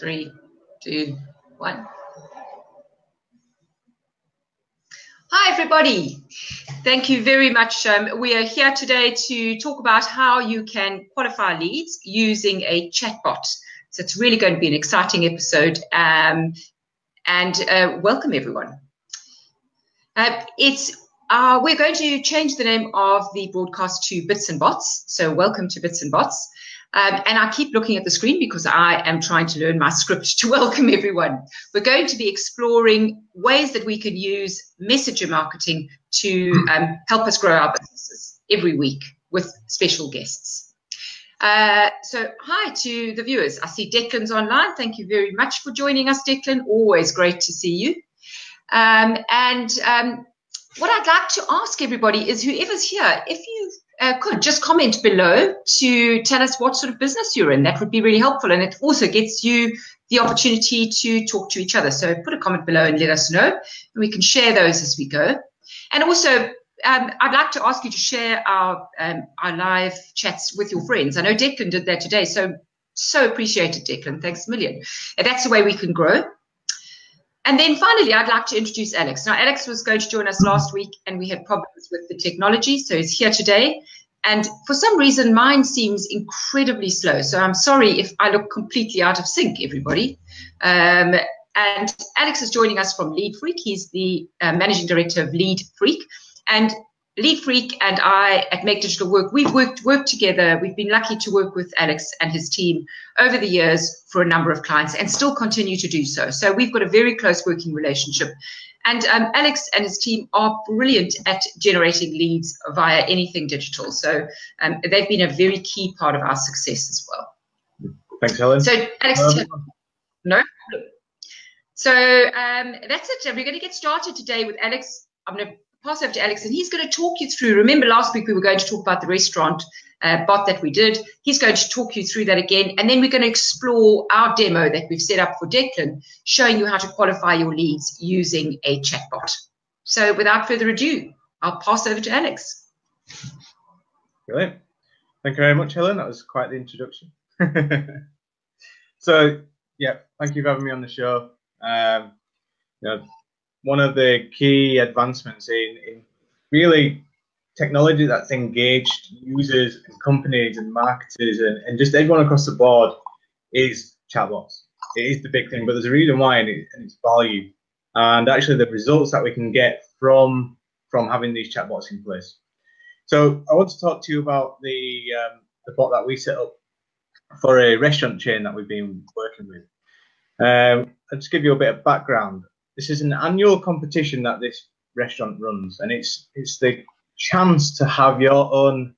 three, two, one. Hi, everybody. Thank you very much. Um, we are here today to talk about how you can qualify leads using a chatbot. So it's really going to be an exciting episode. Um, and uh, welcome, everyone. Uh, it's uh, we're going to change the name of the broadcast to Bits and Bots. So welcome to Bits and Bots. Um, and I keep looking at the screen because I am trying to learn my script to welcome everyone. We're going to be exploring ways that we can use messenger marketing to um, help us grow our businesses every week with special guests. Uh, so, hi to the viewers. I see Declan's online. Thank you very much for joining us, Declan. Always great to see you. Um, and um, what I'd like to ask everybody is whoever's here, if uh, could just comment below to tell us what sort of business you're in. That would be really helpful. And it also gets you the opportunity to talk to each other. So put a comment below and let us know. And we can share those as we go. And also, um, I'd like to ask you to share our um, our live chats with your friends. I know Declan did that today. So, so appreciated, Declan. Thanks a million. And that's the way we can grow. And then finally, I'd like to introduce Alex. Now, Alex was going to join us last week and we had problems with the technology, so he's here today. And for some reason, mine seems incredibly slow. So I'm sorry if I look completely out of sync, everybody. Um, and Alex is joining us from Lead Freak. He's the uh, managing director of Lead Freak. And Lead Freak and I at Make Digital Work, we've worked worked together. We've been lucky to work with Alex and his team over the years for a number of clients and still continue to do so. So we've got a very close working relationship. And um, Alex and his team are brilliant at generating leads via anything digital. So um, they've been a very key part of our success as well. Thanks, Helen. So, Alex, um, no. So um, that's it. We're going to get started today with Alex. I'm going to pass over to Alex, and he's going to talk you through. Remember, last week we were going to talk about the restaurant uh, bot that we did. He's going to talk you through that again, and then we're going to explore our demo that we've set up for Declan, showing you how to qualify your leads using a chatbot. So, without further ado, I'll pass over to Alex. Brilliant. Thank you very much, Helen. That was quite the introduction. so, yeah, thank you for having me on the show. Um, you know, one of the key advancements in, in really technology that's engaged users and companies and marketers and, and just everyone across the board is chatbots. It is the big thing, but there's a reason why and, it, and it's value. And actually the results that we can get from from having these chatbots in place. So I want to talk to you about the um, the bot that we set up for a restaurant chain that we've been working with. Um, I'll just give you a bit of background. This is an annual competition that this restaurant runs, and it's it's the chance to have your own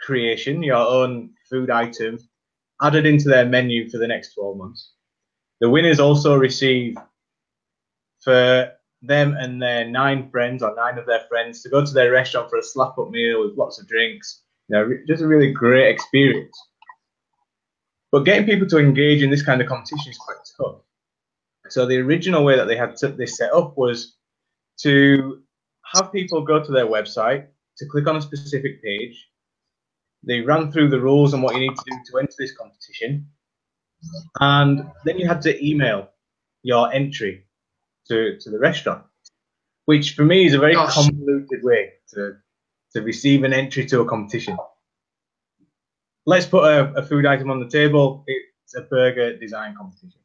creation, your own food item added into their menu for the next 12 months. The winners also receive for them and their nine friends or nine of their friends to go to their restaurant for a slap up meal with lots of drinks. You know, just a really great experience. But getting people to engage in this kind of competition is quite tough. So the original way that they had this set up was to have people go to their website to click on a specific page. They ran through the rules and what you need to do to enter this competition, and then you had to email your entry to, to the restaurant, which for me is a very Gosh. convoluted way to to receive an entry to a competition. Let's put a, a food item on the table. It's a burger design competition.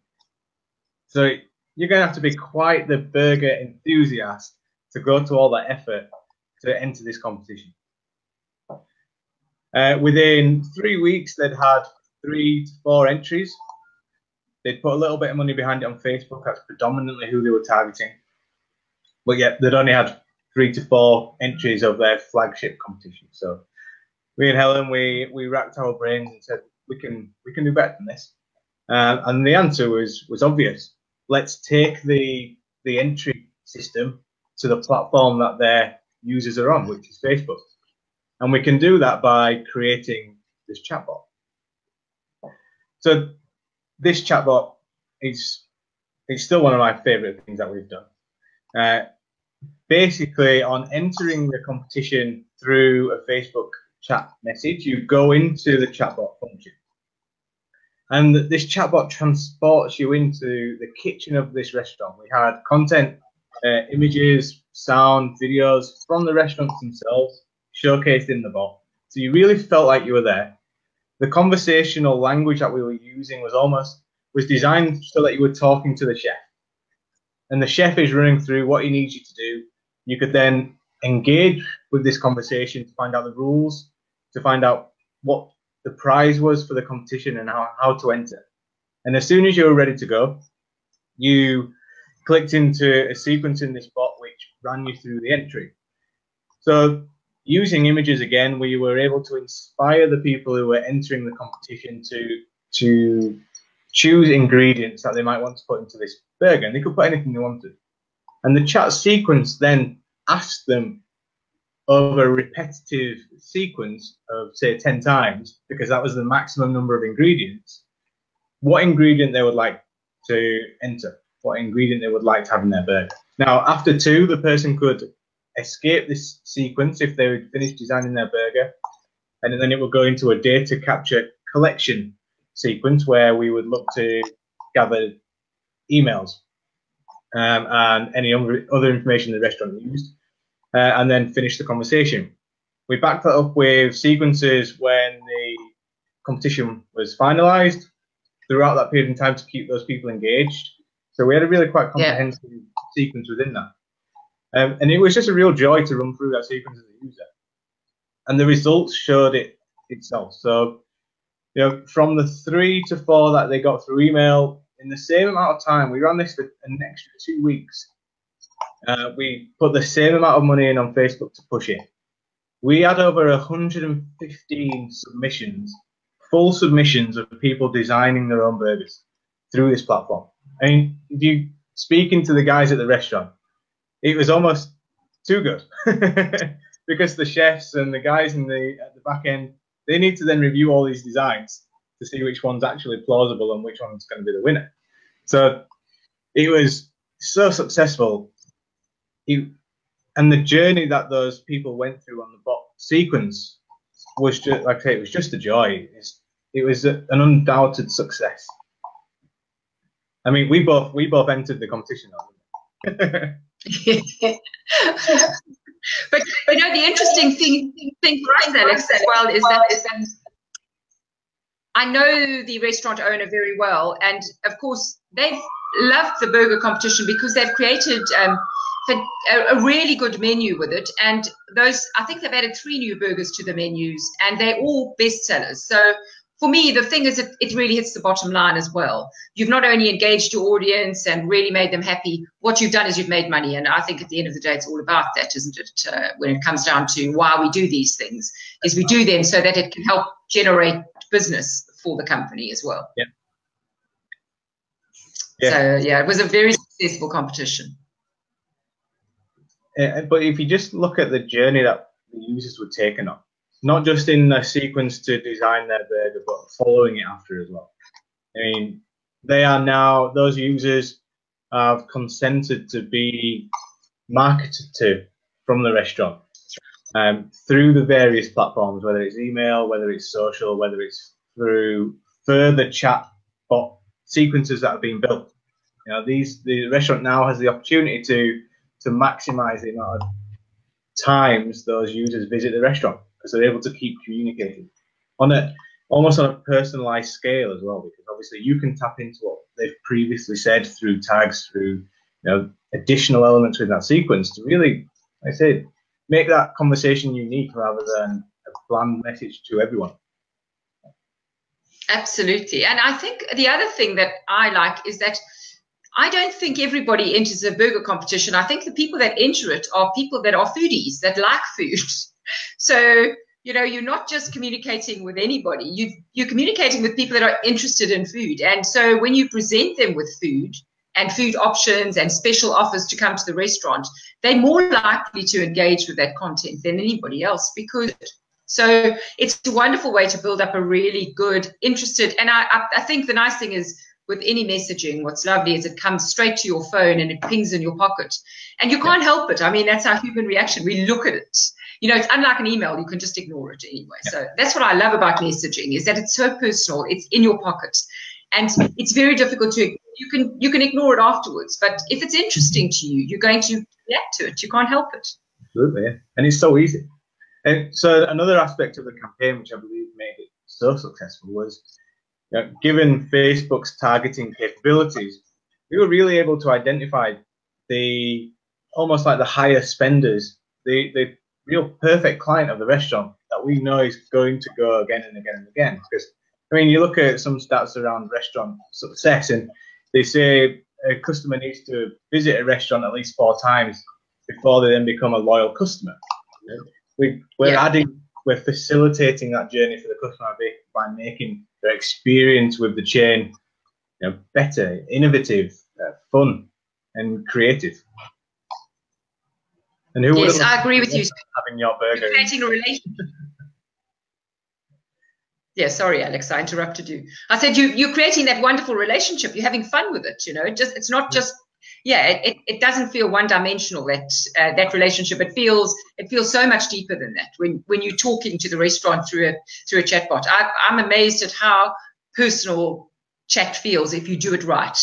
So you're going to have to be quite the burger enthusiast to go to all that effort to enter this competition. Uh, within three weeks, they'd had three to four entries. They'd put a little bit of money behind it on Facebook. That's predominantly who they were targeting. But yet, they'd only had three to four entries of their flagship competition. So, me and Helen, we we racked our brains and said we can we can do better than this. Uh, and the answer was was obvious let's take the the entry system to the platform that their users are on, which is Facebook. And we can do that by creating this chatbot. So this chatbot is it's still one of my favorite things that we've done. Uh, basically, on entering the competition through a Facebook chat message, you go into the chatbot function And this chatbot transports you into the kitchen of this restaurant. We had content, uh, images, sound, videos from the restaurants themselves showcased in the bot. So you really felt like you were there. The conversational language that we were using was almost was designed so that you were talking to the chef. And the chef is running through what he needs you to do. You could then engage with this conversation to find out the rules, to find out what the prize was for the competition and how, how to enter. And as soon as you were ready to go, you clicked into a sequence in this bot which ran you through the entry. So using images again, we were able to inspire the people who were entering the competition to to choose ingredients that they might want to put into this burger, and they could put anything they wanted. And the chat sequence then asked them over a repetitive sequence of say 10 times because that was the maximum number of ingredients what ingredient they would like to enter what ingredient they would like to have in their burger. Now after two the person could escape this sequence if they would finish designing their burger and then it would go into a data capture collection sequence where we would look to gather emails um, and any other information the restaurant used uh, and then finish the conversation. We backed that up with sequences when the competition was finalised throughout that period of time to keep those people engaged. So we had a really quite comprehensive yeah. sequence within that. Um, and it was just a real joy to run through that sequence as a user. And the results showed it itself. So, you know, from the three to four that they got through email in the same amount of time, we ran this for an extra two weeks. Uh, we put the same amount of money in on Facebook to push it. We had over 115 submissions, full submissions of people designing their own burgers through this platform. I mean, if you speaking to the guys at the restaurant, it was almost too good because the chefs and the guys in the at the back end they need to then review all these designs to see which one's actually plausible and which one's going to be the winner. So it was so successful and the journey that those people went through on the bot sequence was just like I say, it was just a joy. It's, it was a, an undoubted success. I mean, we both we both entered the competition. but but you know the interesting thing thing for us, Alex, as well is that is that I know the restaurant owner very well, and of course they've loved the burger competition because they've created. Um, a, a, really good menu with it. And those, I think they've added three new burgers to the menus, and they're all bestsellers. So for me, the thing is, it, it really hits the bottom line as well. You've not only engaged your audience and really made them happy, what you've done is you've made money. And I think at the end of the day, it's all about that, isn't it? Uh, when it comes down to why we do these things, is we do them so that it can help generate business for the company as well. Yeah. yeah. So yeah, it was a very successful competition. Uh, but if you just look at the journey that the users were taken on, not just in the sequence to design their burger, but following it after as well. I mean, they are now, those users have consented to be marketed to from the restaurant um, through the various platforms, whether it's email, whether it's social, whether it's through further chat bot sequences that have been built. You know, these the restaurant now has the opportunity to to maximize the amount of times those users visit the restaurant because they're able to keep communicating on a almost on a personalized scale as well because obviously you can tap into what they've previously said through tags through you know additional elements within that sequence to really like I said make that conversation unique rather than a bland message to everyone. Absolutely. And i think the other thing that i like is that I don't think everybody enters a burger competition. I think the people that enter it are people that are foodies that like food. so you know you're not just communicating with anybody you you're communicating with people that are interested in food and so when you present them with food and food options and special offers to come to the restaurant they're more likely to engage with that content than anybody else because so it's a wonderful way to build up a really good interested and i i, I think the nice thing is with any messaging, what's lovely is it comes straight to your phone and it pings in your pocket. And you can't help it. I mean, that's our human reaction. We look at it. You know, it's unlike an email, you can just ignore it anyway. So that's what I love about messaging is that it's so personal, it's in your pocket. And it's very difficult to you can you can ignore it afterwards. But if it's interesting to you, you're going to react to it. You can't help it. Absolutely. And it's so easy. And so another aspect of the campaign which I believe made it so successful was you know, given Facebook's targeting capabilities, we were really able to identify the almost like the higher spenders, the, the real perfect client of the restaurant that we know is going to go again and again and again. Because I mean, you look at some stats around restaurant success, and they say a customer needs to visit a restaurant at least four times before they then become a loyal customer. We, we're yeah. adding, we're facilitating that journey for the customer by by making their experience with the chain you know, better, innovative, uh, fun, and creative. And who yes, I agree with you. Having your burger. Creating a relationship. yeah, sorry, Alex, I interrupted you. I said you you're creating that wonderful relationship. You're having fun with it. You know, it just it's not just yeah, it, it doesn't feel one dimensional that uh, that relationship. It feels it feels so much deeper than that when when you're talking to the restaurant through a through a chatbot. I, I'm amazed at how personal chat feels if you do it right.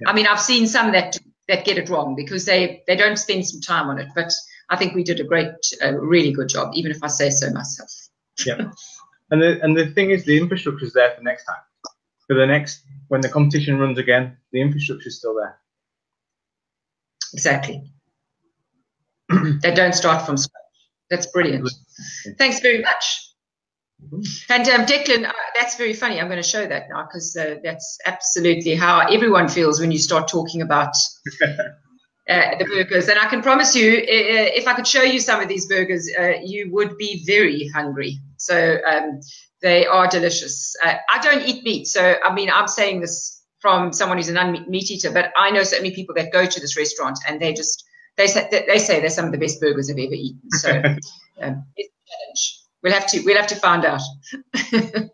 Yeah. I mean, I've seen some that that get it wrong because they they don't spend some time on it. But I think we did a great, a really good job, even if I say so myself. Yeah, and the and the thing is, the infrastructure is there for next time. For the next, when the competition runs again, the infrastructure is still there. Exactly. they don't start from scratch. That's brilliant. Thanks very much. And um, Declan, uh, that's very funny. I'm going to show that now because uh, that's absolutely how everyone feels when you start talking about uh, the burgers. And I can promise you, if I could show you some of these burgers, uh, you would be very hungry. So um, they are delicious. Uh, I don't eat meat, so I mean, I'm saying this from someone who's an unmeat eater, but I know so many people that go to this restaurant and they just they say they say they're some of the best burgers I've ever eaten. So um, it's a challenge. We'll have to we'll have to find out.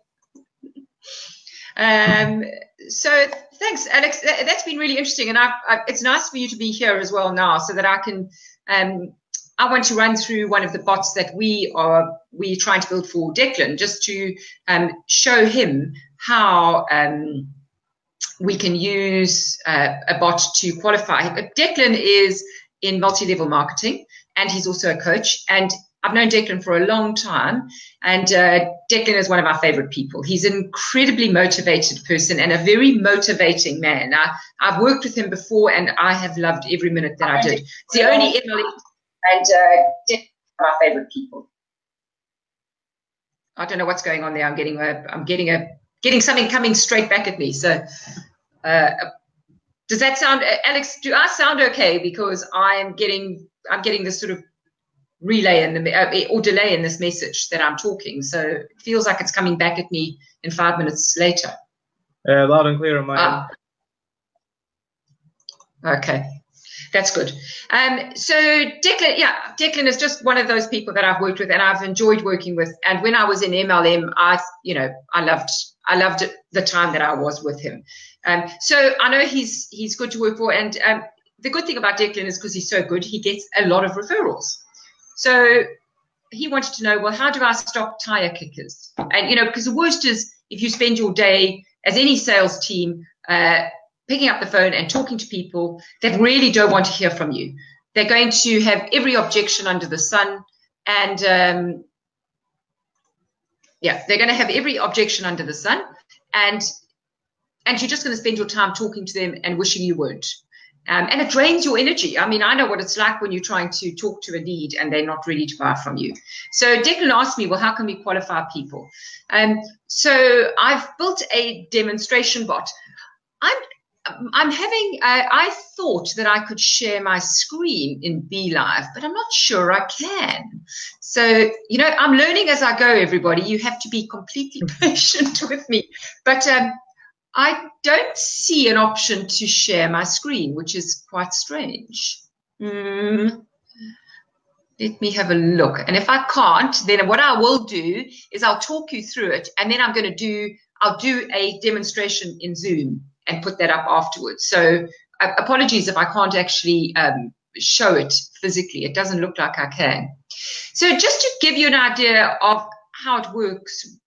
um, so thanks, Alex. That, has been really interesting, and I, I, it's nice for you to be here as well now, so that I can. Um, I want to run through one of the bots that we are we trying to build for Declan, just to um, show him how um, we can use uh, a bot to qualify. But Declan is in multi-level marketing, and he's also a coach. And I've known Declan for a long time, and uh, Declan is one of our favorite people. He's an incredibly motivated person and a very motivating man. I, I've worked with him before, and I have loved every minute that I did. It's the only Emily and uh, Declan my favorite people. I don't know what's going on there. I'm getting a, I'm getting a, getting something coming straight back at me. So, uh, does that sound, Alex? Do I sound okay? Because I'm getting, I'm getting this sort of relay in the, uh, or delay in this message that I'm talking. So it feels like it's coming back at me in five minutes later. Uh, loud and clear on my ah. Okay, that's good. Um, so Declan, yeah, Declan is just one of those people that I've worked with and I've enjoyed working with. And when I was in MLM, I, you know, I loved, I loved the time that I was with him. Um, so I know he's he's good to work for, and um, the good thing about Declan is because he's so good, he gets a lot of referrals. So he wanted to know, well, how do I stop tire kickers? And, you know, because the worst is if you spend your day as any sales team uh, picking up the phone and talking to people that really don't want to hear from you. They're going to have every objection under the sun. And um, yeah, they're going to have every objection under the sun. And and you're just going to spend your time talking to them and wishing you weren't. Um, and it drains your energy. I mean, I know what it's like when you're trying to talk to a lead and they're not ready to buy from you. So Declan asked me, well, how can we qualify people? Um, so I've built a demonstration bot. I'm I'm having, uh, I thought that I could share my screen in BeLive, but I'm not sure I can. So, you know, I'm learning as I go, everybody. You have to be completely patient with me. But um, I don't see an option to share my screen, which is quite strange. Mm. Let me have a look. And if I can't, then what I will do is I'll talk you through it, and then I'm going to do I'll do a demonstration in Zoom, and put that up afterwards. So uh, apologies if I can't actually um, show it physically. It doesn't look like I can. So just to give you an idea of how it works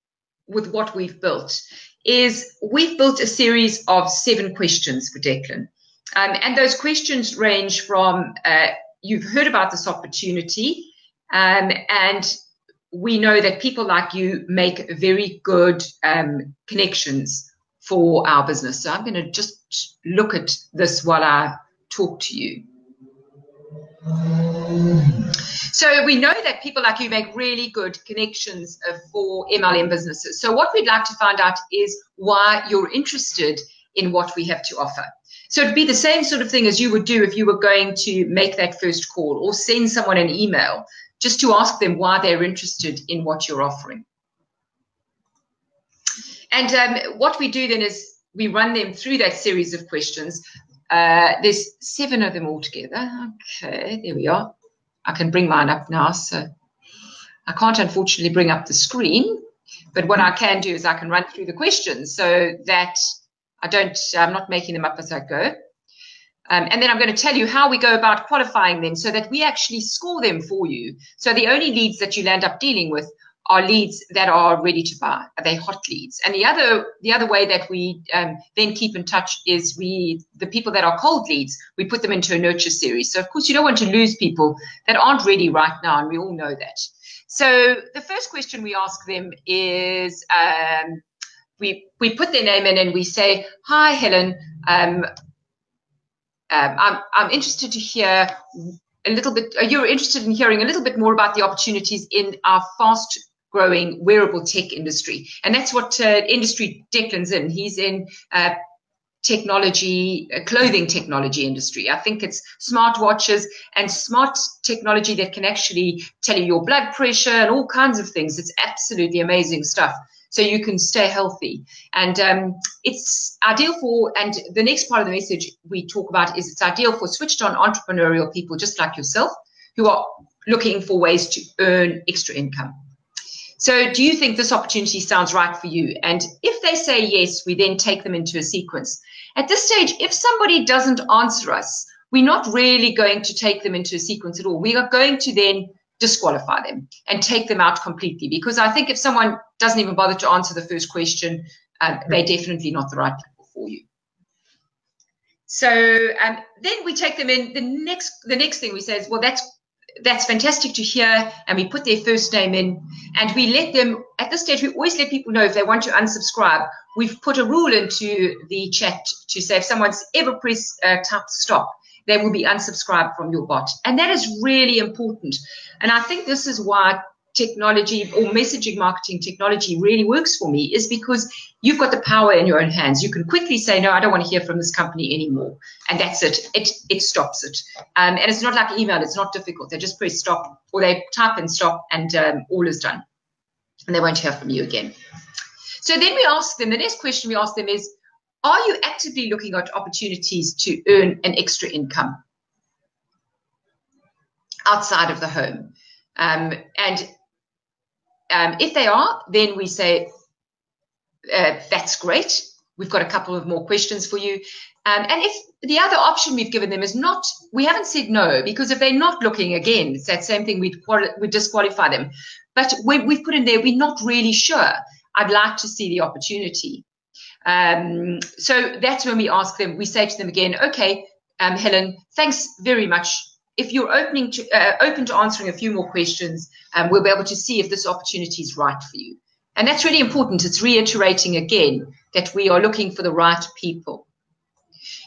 with what we've built is we've built a series of seven questions for Declan. Um, and those questions range from uh, you've heard about this opportunity, um, and we know that people like you make very good um, connections for our business. So I'm going to just look at this while I talk to you. So we know that people like you make really good connections uh, for MLM businesses. So what we'd like to find out is why you're interested in what we have to offer. So it'd be the same sort of thing as you would do if you were going to make that first call or send someone an email just to ask them why they're interested in what you're offering. And um, what we do then is we run them through that series of questions. Uh, there's seven of them altogether. Okay, there we are. I can bring mine up now. So I can't unfortunately bring up the screen, but what I can do is I can run through the questions so that I don't, I'm not making them up as I go. Um, and then I'm going to tell you how we go about qualifying them so that we actually score them for you. So the only leads that you'll end up dealing with are leads that are ready to buy. Are they hot leads? And the other the other way that we um, then keep in touch is we the people that are cold leads we put them into a nurture series. So of course you don't want to lose people that aren't ready right now, and we all know that. So the first question we ask them is. Um, we, we put their name in and we say, Hi, Helen. Um, um, I'm, I'm interested to hear a little bit, you're interested in hearing a little bit more about the opportunities in our fast growing wearable tech industry. And that's what uh, industry Declan's in. He's in uh, technology, uh, clothing technology industry. I think it's smartwatches and smart technology that can actually tell you your blood pressure and all kinds of things. It's absolutely amazing stuff. So you can stay healthy. And um, it's ideal for, and the next part of the message we talk about is it's ideal for switched on entrepreneurial people just like yourself who are looking for ways to earn extra income. So, do you think this opportunity sounds right for you? And if they say yes, we then take them into a sequence. At this stage, if somebody doesn't answer us, we're not really going to take them into a sequence at all. We are going to then disqualify them and take them out completely because I think if someone doesn't even bother to answer the first question, um, they're definitely not the right people for you. So um, then we take them in. The next, the next thing we say is, well, that's that's fantastic to hear. And we put their first name in and we let them, at this stage, we always let people know if they want to unsubscribe. We've put a rule into the chat to say if someone's ever pressed uh, type stop, they will be unsubscribed from your bot. And that is really important. And I think this is why technology or messaging marketing technology really works for me is because you've got the power in your own hands. You can quickly say, no, I don't want to hear from this company anymore. And that's it. It, it stops it. Um, and it's not like email. It's not difficult. They just press stop or they type and stop and um, all is done. And they won't hear from you again. So then we ask them, the next question we ask them is, are you actively looking at opportunities to earn an extra income outside of the home? Um, and um, if they are, then we say, uh, that's great. We've got a couple of more questions for you. Um, and if the other option we've given them is not, we haven't said no, because if they're not looking again, it's that same thing, we'd, we'd disqualify them. But we've put in there, we're not really sure. I'd like to see the opportunity. Um, so that's when we ask them, we say to them again, okay, um, Helen, thanks very much if you're opening to, uh, open to answering a few more questions, um, we'll be able to see if this opportunity is right for you. And that's really important. It's reiterating again that we are looking for the right people.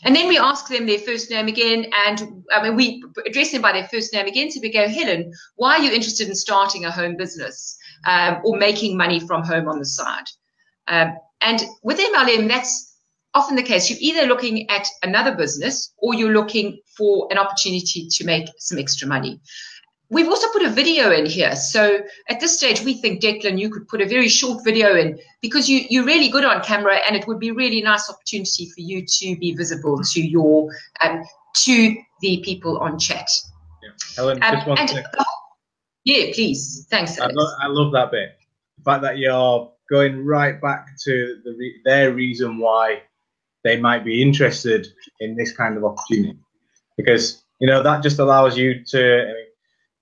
And then we ask them their first name again, and I mean, we address them by their first name again. So we go, Helen, why are you interested in starting a home business um, or making money from home on the side? Um, and with MLM, that's often the case. You're either looking at another business or you're looking for an opportunity to make some extra money. We've also put a video in here. So at this stage, we think, Declan, you could put a very short video in because you, you're really good on camera and it would be a really nice opportunity for you to be visible to your um, to the people on chat. Yeah. Helen, um, just one and, yeah, please. Thanks. I love, I love that bit. The fact that you're going right back to the re- their reason why they might be interested in this kind of opportunity. Because, you know, that just allows you to,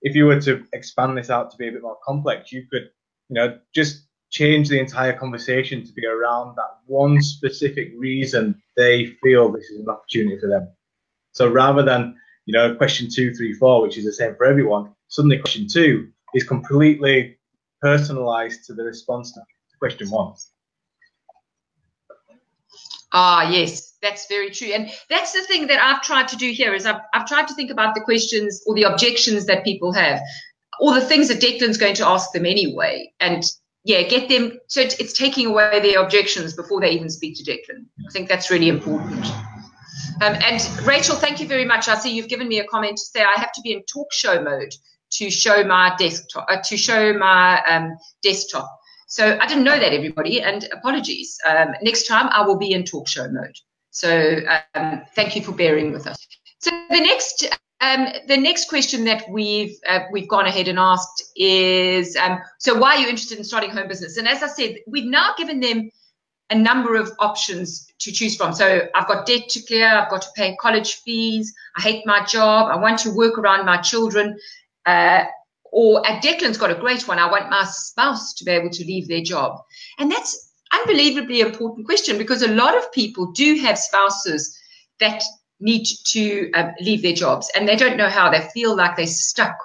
if you were to expand this out to be a bit more complex, you could, you know, just change the entire conversation to be around that one specific reason they feel this is an opportunity for them. So rather than, you know, question two, three, four, which is the same for everyone, suddenly question two is completely personalized to the response to question one. Ah, yes, that's very true. And that's the thing that I've tried to do here is I've, I've tried to think about the questions or the objections that people have or the things that Declan's going to ask them anyway. And yeah, get them. So it's, taking away their objections before they even speak to Declan. I think that's really important. Um, and Rachel, thank you very much. I see you've given me a comment to say I have to be in talk show mode to show my desktop, uh, to show my um, desktop. So I didn't know that, everybody, and apologies. Um, next time I will be in talk show mode. So um, thank you for bearing with us. So the next, um, the next question that we've uh, we've gone ahead and asked is, um, so why are you interested in starting home business? And as I said, we've now given them a number of options to choose from. So I've got debt to clear, I've got to pay college fees, I hate my job, I want to work around my children. Uh, or at Declan's got a great one. I want my spouse to be able to leave their job. And that's unbelievably important question because a lot of people do have spouses that need to um, leave their jobs and they don't know how. They feel like they're stuck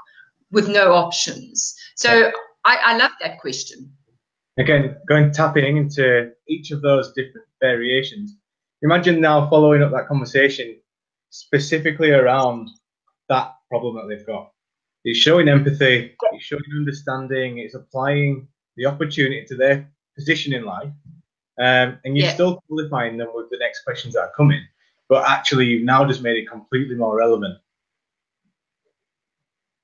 with no options. So I, I love that question. Again, going tapping into each of those different variations. Imagine now following up that conversation specifically around that problem that they've got. It's showing empathy, it's showing understanding, it's applying the opportunity to their position in life. Um, and you're yeah. still qualifying them with the next questions that are coming, but actually you've now just made it completely more relevant.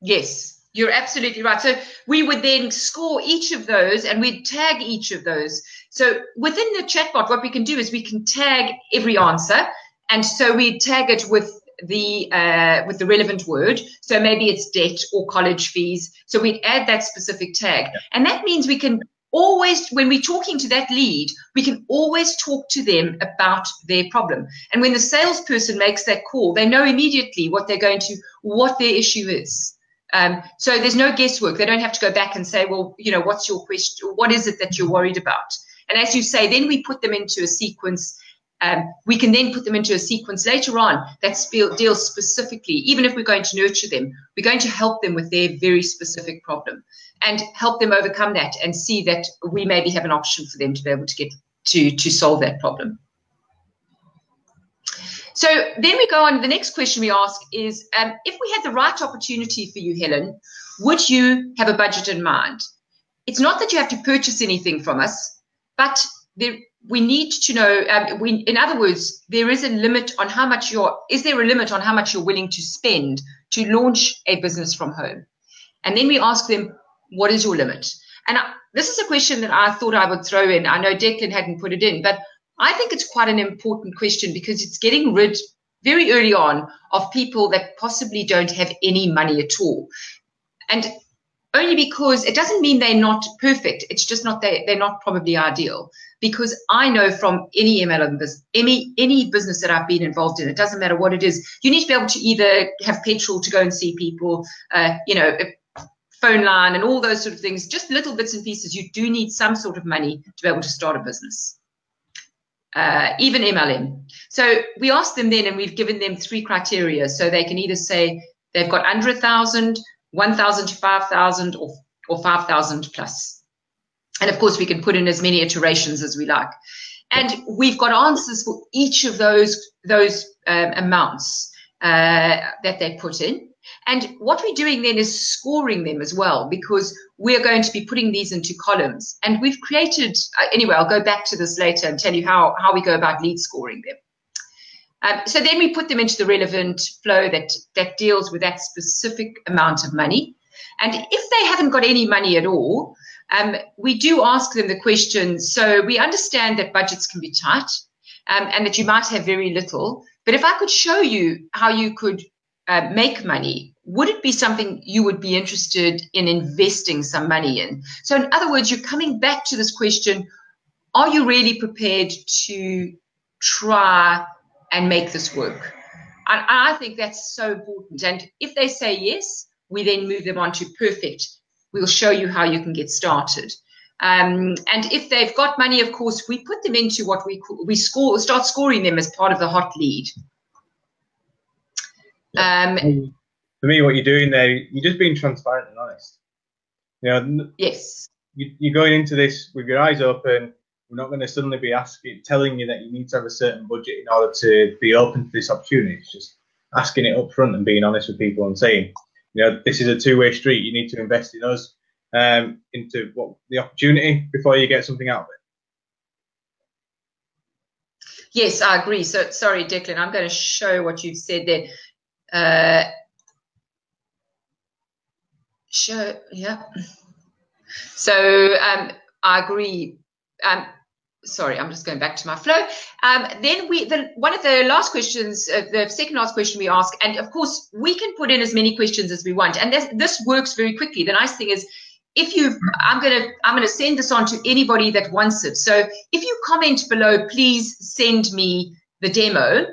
Yes, you're absolutely right. So we would then score each of those and we'd tag each of those. So within the chatbot, what we can do is we can tag every answer. And so we tag it with the uh, with the relevant word. So maybe it's debt or college fees. So we'd add that specific tag, yeah. and that means we can always when we're talking to that lead we can always talk to them about their problem and when the salesperson makes that call they know immediately what they're going to what their issue is um, so there's no guesswork they don't have to go back and say well you know what's your question what is it that you're worried about and as you say then we put them into a sequence um, we can then put them into a sequence later on that deals specifically, even if we're going to nurture them, we're going to help them with their very specific problem and help them overcome that and see that we maybe have an option for them to be able to get to, to solve that problem. So then we go on. The next question we ask is um, if we had the right opportunity for you, Helen, would you have a budget in mind? It's not that you have to purchase anything from us, but there, we need to know um, we, in other words there is a limit on how much you're is there a limit on how much you're willing to spend to launch a business from home and then we ask them what is your limit and I, this is a question that i thought i would throw in i know declan hadn't put it in but i think it's quite an important question because it's getting rid very early on of people that possibly don't have any money at all and only because it doesn't mean they're not perfect. It's just not they they're not probably ideal. Because I know from any MLM business, any any business that I've been involved in, it doesn't matter what it is, you need to be able to either have petrol to go and see people, uh, you know, phone line and all those sort of things, just little bits and pieces. You do need some sort of money to be able to start a business. Uh, even MLM. So we asked them then, and we've given them three criteria. So they can either say they've got under a thousand, 1,000 to 5,000 or, or 5,000 plus. And of course, we can put in as many iterations as we like. And we've got answers for each of those, those um, amounts uh, that they put in. And what we're doing then is scoring them as well, because we're going to be putting these into columns. And we've created, uh, anyway, I'll go back to this later and tell you how, how we go about lead scoring them. Um, so then we put them into the relevant flow that, that deals with that specific amount of money. And if they haven't got any money at all, um, we do ask them the question. So we understand that budgets can be tight um, and that you might have very little. But if I could show you how you could uh, make money, would it be something you would be interested in investing some money in? So, in other words, you're coming back to this question are you really prepared to try and make this work. And I think that's so important. And if they say yes, we then move them on to perfect. We'll show you how you can get started. Um, and if they've got money, of course, we put them into what we call, we score, start scoring them as part of the hot lead. Um, For me, what you're doing there, you're just being transparent and honest. You know, yes. You, you're going into this with your eyes open. We're not going to suddenly be asking, telling you that you need to have a certain budget in order to be open to this opportunity. It's just asking it up front and being honest with people and saying, you know, this is a two-way street. You need to invest in us um, into what the opportunity before you get something out of it. Yes, I agree. So sorry, Declan, I'm going to show what you've said there. Uh, show, yeah. So um, I agree. Um, sorry, I'm just going back to my flow. Um, then we, the, one of the last questions, uh, the second last question we ask, and of course we can put in as many questions as we want, and this, this works very quickly. The nice thing is, if you, I'm gonna, I'm gonna send this on to anybody that wants it. So if you comment below, please send me the demo,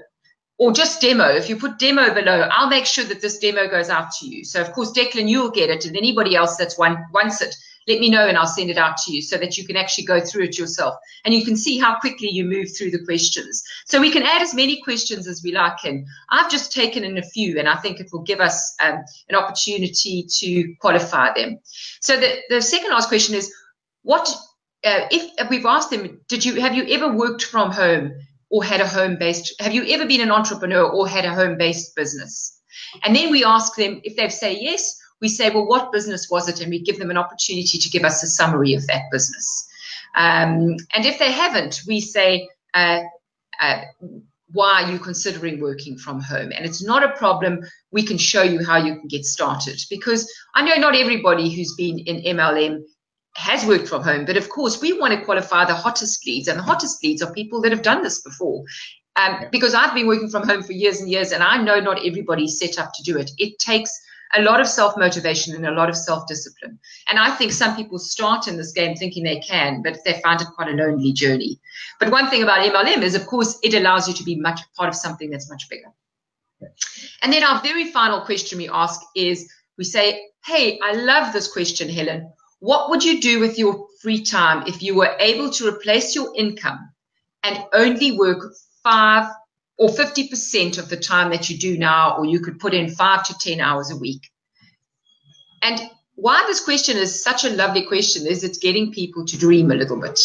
or just demo. If you put demo below, I'll make sure that this demo goes out to you. So of course, Declan, you'll get it, and anybody else that's one wants it let me know and I'll send it out to you so that you can actually go through it yourself. And you can see how quickly you move through the questions. So we can add as many questions as we like And I've just taken in a few and I think it will give us um, an opportunity to qualify them. So the, the second last question is, what uh, if, we've asked them, did you have you ever worked from home or had a home-based, have you ever been an entrepreneur or had a home-based business? And then we ask them if they say yes, we say, well, what business was it? And we give them an opportunity to give us a summary of that business. Um, and if they haven't, we say, uh, uh, why are you considering working from home? And it's not a problem. We can show you how you can get started because I know not everybody who's been in MLM has worked from home, but of course we want to qualify the hottest leads, and the hottest leads are people that have done this before. Um, because I've been working from home for years and years, and I know not everybody's set up to do it. It takes a lot of self motivation and a lot of self discipline. And I think some people start in this game thinking they can, but they find it quite a lonely journey. But one thing about MLM is, of course, it allows you to be much part of something that's much bigger. And then our very final question we ask is we say, Hey, I love this question, Helen. What would you do with your free time if you were able to replace your income and only work five or 50% of the time that you do now, or you could put in five to 10 hours a week. And why this question is such a lovely question is it's getting people to dream a little bit.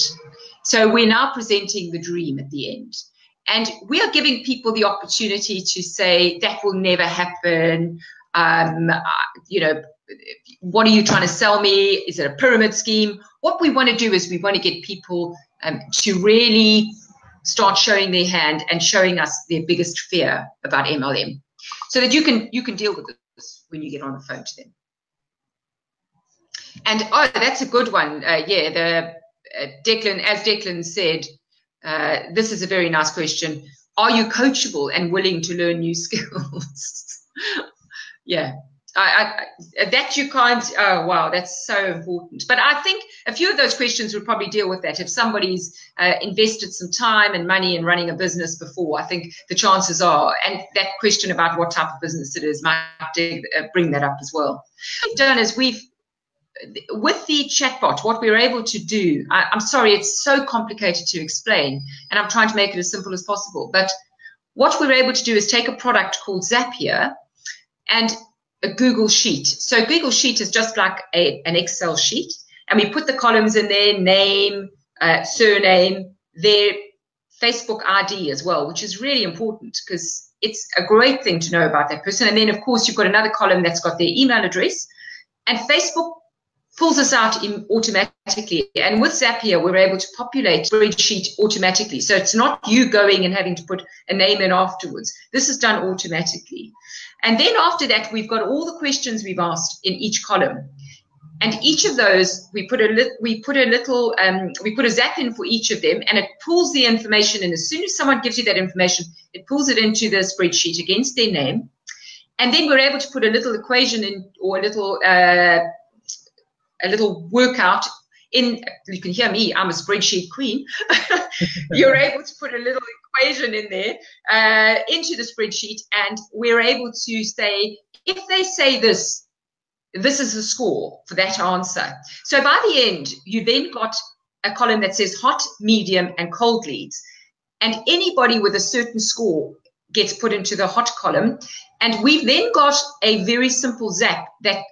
So we're now presenting the dream at the end. And we are giving people the opportunity to say, that will never happen. Um, you know, what are you trying to sell me? Is it a pyramid scheme? What we want to do is we want to get people um, to really start showing their hand and showing us their biggest fear about MLM, so that you can you can deal with this when you get on the phone to them. And oh, that's a good one. Uh, yeah, the uh, Declan, as Declan said, uh, this is a very nice question. Are you coachable and willing to learn new skills? yeah, I, I, that you can't. Oh wow, that's so important. But I think a few of those questions would probably deal with that. If somebody's uh, invested some time and money in running a business before, I think the chances are, and that question about what type of business it is might uh, bring that up as well. What we've done is we've with the chatbot, what we're able to do. I, I'm sorry, it's so complicated to explain, and I'm trying to make it as simple as possible. But what we're able to do is take a product called Zapier and a Google Sheet. So Google Sheet is just like a, an Excel sheet, and we put the columns in there, name, uh, surname, their Facebook ID as well, which is really important because it's a great thing to know about that person. And then, of course, you've got another column that's got their email address, and Facebook pulls us out automatically. And with Zapier, we're able to populate spreadsheet automatically. So it's not you going and having to put a name in afterwards. This is done automatically. And then after that, we've got all the questions we've asked in each column. And each of those, we put a li- we put a little um, we put a zap in for each of them, and it pulls the information. And as soon as someone gives you that information, it pulls it into the spreadsheet against their name. And then we're able to put a little equation in or a little uh, a little workout in. You can hear me. I'm a spreadsheet queen. You're able to put a little equation in there uh, into the spreadsheet, and we're able to say if they say this, this is the score for that answer. So by the end, you then got a column that says hot, medium, and cold leads. And anybody with a certain score gets put into the hot column. And we've then got a very simple zap that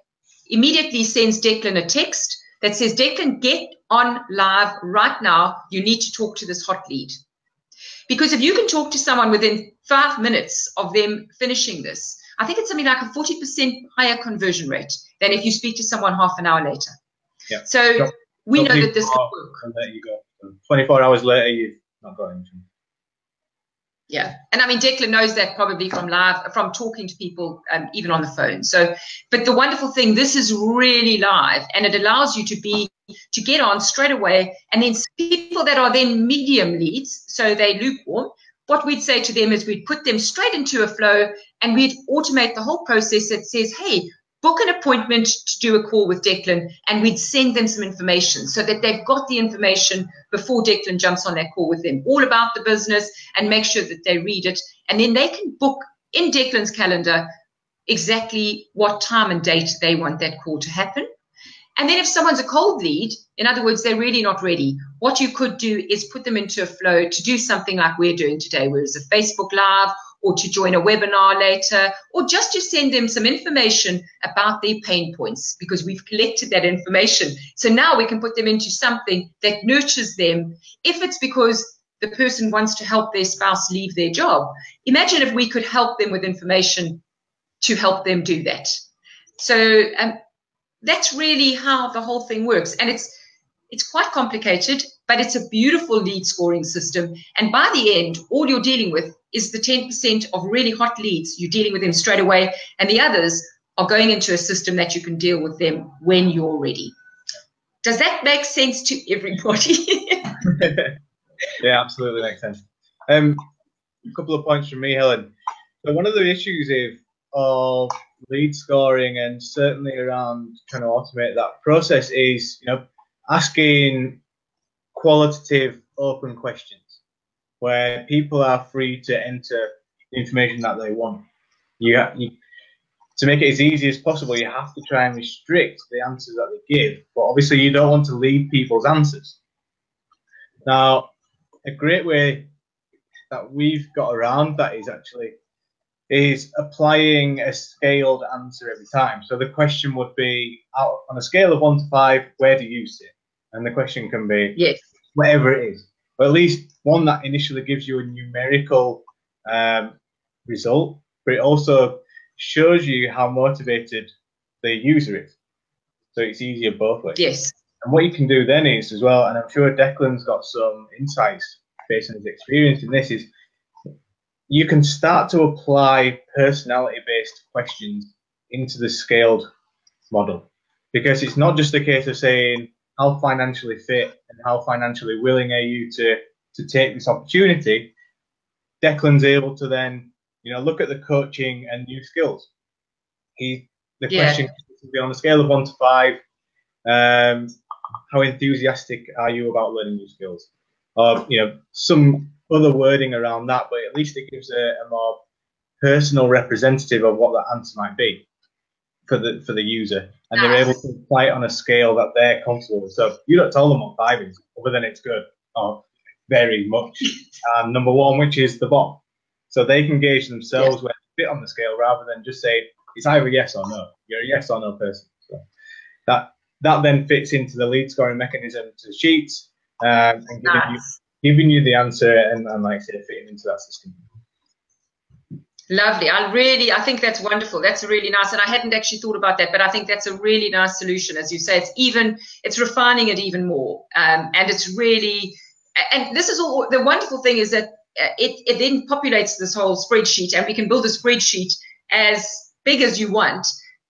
immediately sends Declan a text that says, Declan, get on live right now. You need to talk to this hot lead. Because if you can talk to someone within five minutes of them finishing this, I think it's something like a 40% higher conversion rate than if you speak to someone half an hour later. Yeah. So we know that this can work. And there you go. 24 hours later, you've not got anything. Yeah, and I mean Declan knows that probably from live, from talking to people, um, even on the phone. So, but the wonderful thing, this is really live, and it allows you to be to get on straight away. And then people that are then medium leads, so they lukewarm. What we'd say to them is we'd put them straight into a flow, and we'd automate the whole process that says, "Hey, book an appointment to do a call with Declan and we'd send them some information so that they've got the information before Declan jumps on that call with them, all about the business and make sure that they read it. And then they can book in Declan's calendar exactly what time and date they want that call to happen. And then if someone's a cold lead, in other words, they're really not ready, what you could do is put them into a flow to do something like we're doing today, where it's a Facebook Live or to join a webinar later, or just to send them some information about their pain points because we've collected that information. So now we can put them into something that nurtures them. If it's because the person wants to help their spouse leave their job, imagine if we could help them with information to help them do that. So um, that's really how the whole thing works. And it's it's quite complicated, but it's a beautiful lead scoring system. And by the end, all you're dealing with is the 10% of really hot leads. You're dealing with them straight away, and the others are going into a system that you can deal with them when you're ready. Does that make sense to everybody? yeah, absolutely makes sense. Um, a couple of points from me, Helen. So one of the issues of, of lead scoring and certainly around trying to automate that process is, you know, asking qualitative open questions where people are free to enter the information that they want. You, you to make it as easy as possible, you have to try and restrict the answers that they give. But obviously, you don't want to lead people's answers. Now, a great way that we've got around that is actually is applying a scaled answer every time. So the question would be out on a scale of one to five, where do you sit? And the question can be yes. whatever it is but at least one that initially gives you a numerical um, result, but it also shows you how motivated the user is. So it's easier both ways. Yes. And what you can do then is as well, and I'm sure Declan's got some insights based on his experience in this, is you can start to apply personality based questions into the scaled model. Because it's not just a case of saying, how financially fit and how financially willing are you to to take this opportunity, Declan's able to then, you know, look at the coaching and new skills. He the yeah. question can be on a scale of one to five. Um, how enthusiastic are you about learning new skills? Or you know, some other wording around that, but at least it gives a, a more personal representative of what that answer might be for the for the user, and they're able to apply it on a scale that they're comfortable with. So you don't tell them what five is, other than it's good or very much. Um, number one, which is the bot, so they can gauge themselves yeah. where they fit on the scale rather than just say it's either yes or no. You're a yes or no person. So that that then fits into the lead scoring mechanism to sheets um, and giving nice. you giving you the answer and, and like I said, fitting into that system. Lovely. I really, I think that's wonderful. That's really nice. And I hadn't actually thought about that, but I think that's a really nice solution. As you say, it's even, it's refining it even more. Um, and it's really, and this is all, the wonderful thing is that uh, it, it then populates this whole spreadsheet and we can build a spreadsheet as big as you want.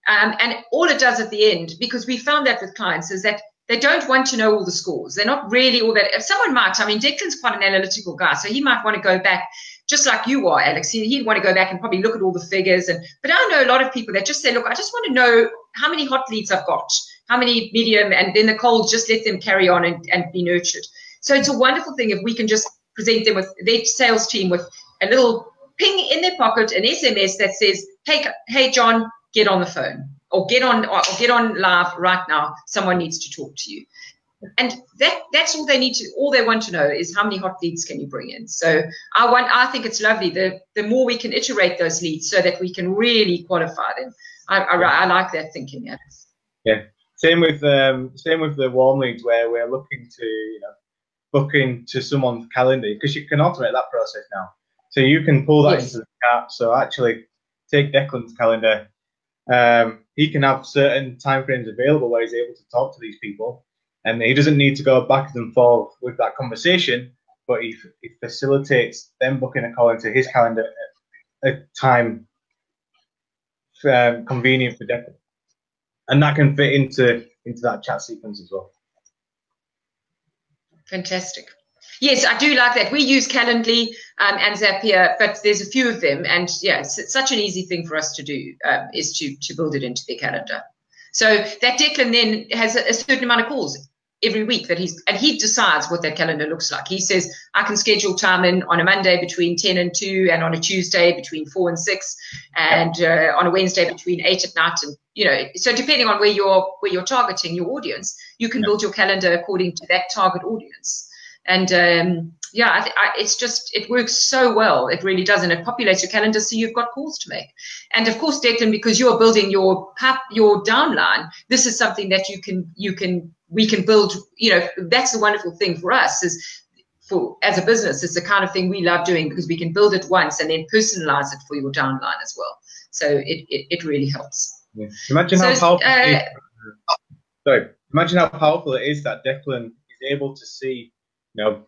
Um, and all it does at the end, because we found that with clients, is that they don't want to know all the scores. They're not really all that. If someone might, I mean, Declan's quite an analytical guy, so he might want to go back just like you are, Alex. He'd want to go back and probably look at all the figures. And but I know a lot of people that just say, look, I just want to know how many hot leads I've got, how many medium, and then the cold, just let them carry on and, and be nurtured. So it's a wonderful thing if we can just present them with their sales team with a little ping in their pocket, an SMS that says, "Hey, hey, John, get on the phone." Or get on, or get on live right now. Someone needs to talk to you and that that's all they need to all they want to know is how many hot leads can you bring in. So i want i think it's lovely the the more we can iterate those leads so that we can really qualify them. I, I, I like that thinking yeah. Yeah. Same with um same with the warm leads where we're looking to you know book into someone's calendar because you can automate that process now. So you can pull that yes. into the cart. So actually take declan's calendar. Um, he can have certain timeframes available where he's able to talk to these people and he doesn't need to go back and forth with that conversation, but he, he facilitates them booking a call into his calendar at a time um, convenient for Declan, and that can fit into into that chat sequence as well. Fantastic. Yes, I do like that. We use Calendly um, and Zapier, but there's a few of them, and yeah, it's, such an easy thing for us to do um, is to to build it into their calendar. So that Declan then has a, a certain amount of calls every week that he's and he decides what that calendar looks like. He says I can schedule time in on a Monday between 10 and 2 and on a Tuesday between 4 and 6 and uh, on a Wednesday between 8 at night. And you know so depending on where you're where you're targeting your audience you can build your calendar according to that target audience. And um, yeah I th- I, it's just it works so well it really does and it populates your calendar so you've got calls to make and of course Declan because you're building your your downline this is something that you can you can we can build, you know, that's the wonderful thing for us is for as a business, it's the kind of thing we love doing because we can build it once and then personalize it for your downline as well. So it, it, it really helps. Yeah. Imagine so, how powerful uh, sorry, imagine how powerful it is that Declan is able to see, you know,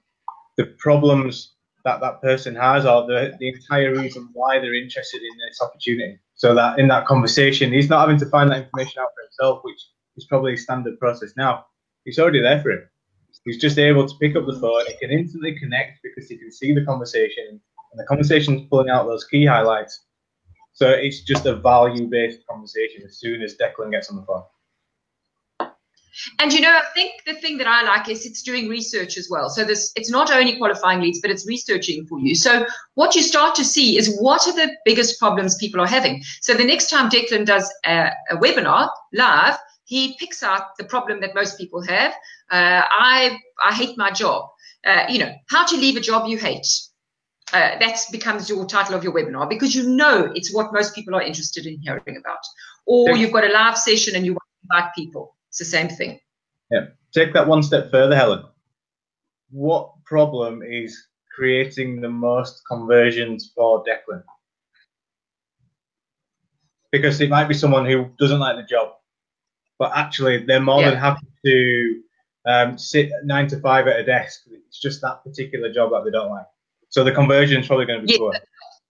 the problems that that person has or the, the entire reason why they're interested in this opportunity. So that in that conversation, he's not having to find that information out for himself, which is probably a standard process now it's already there for him. He's just able to pick up the phone. He can instantly connect because he can see the conversation, and the conversation's pulling out those key highlights. So it's just a value-based conversation as soon as Declan gets on the phone. And you know, I think the thing that I like is it's doing research as well. So this it's not only qualifying leads, but it's researching for you. So what you start to see is what are the biggest problems people are having. So the next time Declan does a, a webinar live, he picks out the problem that most people have. Uh, I I hate my job. Uh, you know, how to leave a job you hate. Uh, that becomes your title of your webinar because you know it's what most people are interested in hearing about. Or you've got a live session and you want to invite people. It's the same thing. Yeah. Take that one step further, Helen. What problem is creating the most conversions for Declan? Because it might be someone who doesn't like the job but actually they're more yeah. than happy to um, sit nine to five at a desk. It's just that particular job that they don't like. So the conversion is probably going to be yeah. poor.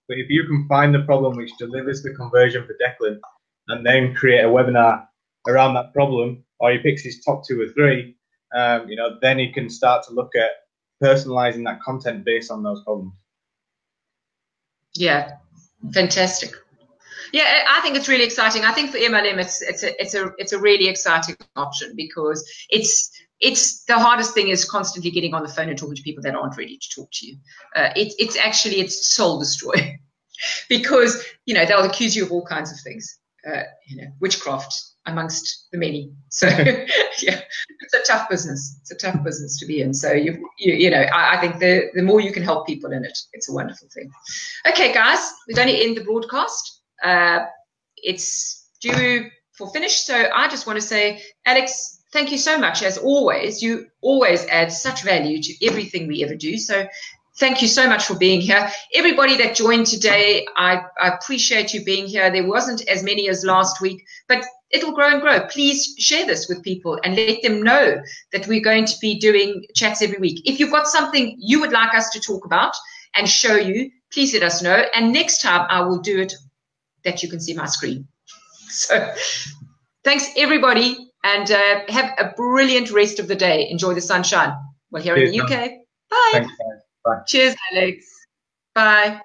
But if you can find the problem which delivers the conversion for Declan and then create a webinar around that problem, or he picks his top two or three, um, you know, then he can start to look at personalizing that content based on those problems. Yeah, fantastic. Yeah, I think it's really exciting. I think for MLM, it's it's a it's a it's a really exciting option because it's it's the hardest thing is constantly getting on the phone and talking to people that aren't ready to talk to you. Uh, it, it's actually it's soul destroying because you know they'll accuse you of all kinds of things. Uh, you know, witchcraft amongst the many. So yeah, it's a tough business. It's a tough business to be in. So you you, you know, I, I, think the the more you can help people in it, it's a wonderful thing. Okay, guys, we don't end the broadcast. Uh, it's due for finish. So I just want to say, Alex, thank you so much. As always, you always add such value to everything we ever do. So thank you so much for being here. Everybody that joined today, I, I, appreciate you being here. There wasn't as many as last week, but it'll grow and grow. Please share this with people and let them know that we're going to be doing chats every week. If you've got something you would like us to talk about and show you, please let us know. And next time I will do it that you can see my screen. So thanks everybody and uh, have a brilliant rest of the day. Enjoy the sunshine. We're here Cheers, in the UK. Bye. Thanks, Bye. Cheers, Alex. Bye.